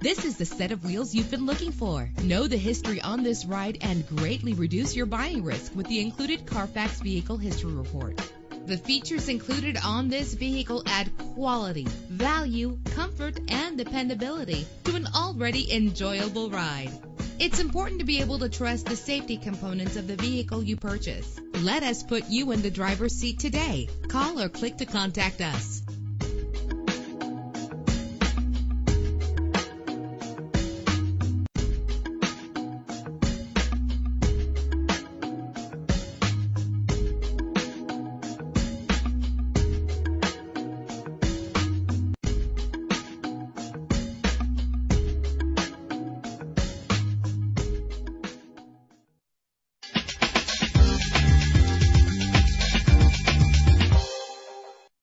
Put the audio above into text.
This is the set of wheels you've been looking for. Know the history on this ride and greatly reduce your buying risk with the included Carfax Vehicle History Report. The features included on this vehicle add quality, value, comfort, and dependability to an already enjoyable ride. It's important to be able to trust the safety components of the vehicle you purchase. Let us put you in the driver's seat today. Call or click to contact us.